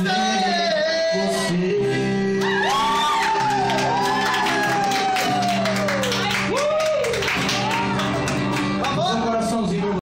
Master!